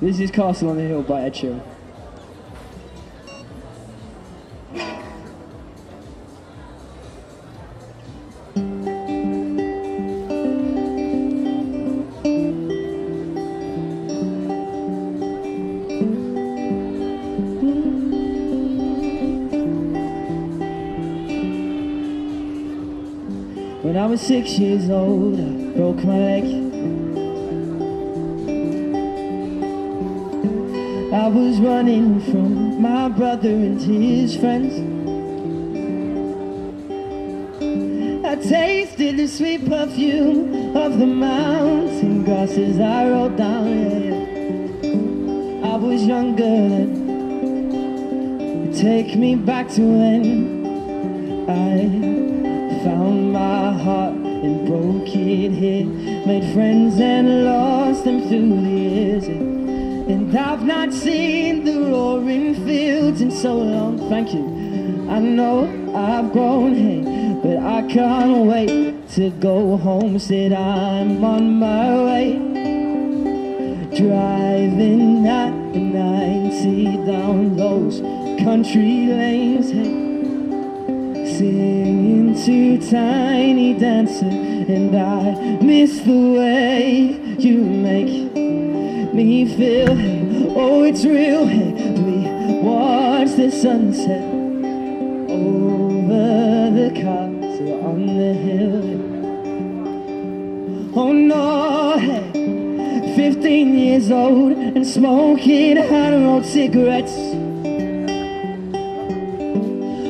This is Castle on the Hill by Ed Sheeran. When I was six years old, I broke my leg. I was running from my brother and his friends. I tasted the sweet perfume of the mountain grasses I rolled down. Yeah. I was younger. Take me back to when I found my heart and broke it here. Made friends and lost them through the years. And I've not seen the roaring fields in so long. Thank you. I know I've grown, hey, but I can't wait to go home. Said I'm on my way. Driving at 90 down those country lanes, hey singing to Tiny Dancer, and I miss the way you make me feel. Oh, it's real. We watch the sunset over the castle on the hill. Oh no, 15 years old and smoking hand rolled cigarettes.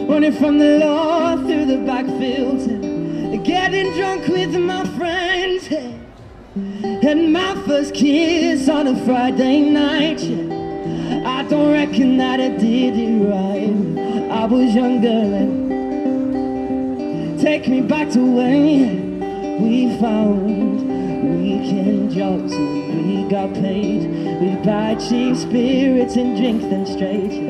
Running from the law through the backfields getting drunk with my friends. And my first kiss on a Friday night. I don't reckon that I did it right. I was younger and take me back to when we found weekend jobs and we got paid. We'd buy cheap spirits and drink them straight.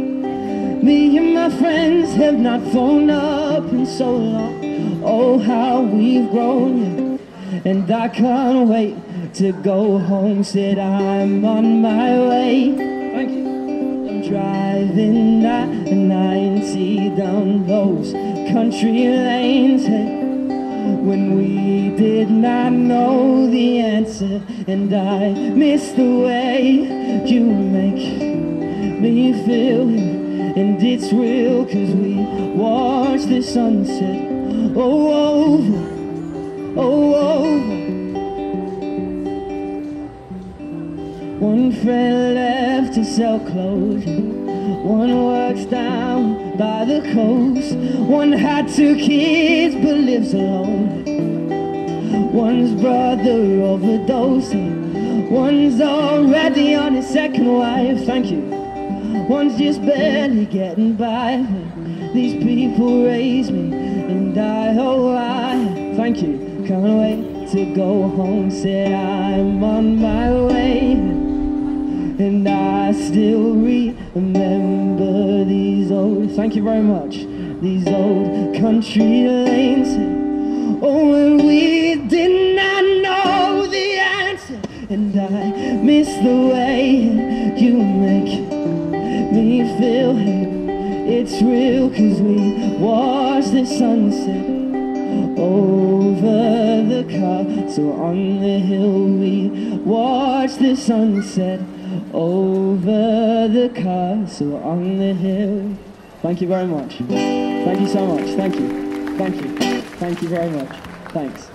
Me and my friends have not phoned up in so long. Oh, how we've grown, and I can't wait to go home. Said I'm on my way. Thank you. I'm driving at 90 down those country lanes. hey. When we did not know the answer, and I miss the way you make me feel. And it's real, cause we watch the sunset. Oh, over, oh, over. To sell clothes. One works down by the coast. One had two kids but lives alone. One's brother overdosed. One's already on his second wife. Thank you. One's just barely getting by. These people raise me, and I, oh, I, thank you. Can't wait to go home. Say I'm on still remember these old, thank you very much, these old country lanes. Oh, and we did not know the answer. And I miss the way you make me feel. It's real, cause we watch the sunset over the castle on the hill. We watch the sunset over the castle on the hill. Thank you very much. Thank you so much. Thank you. Thank you. Thank you very much. Thanks.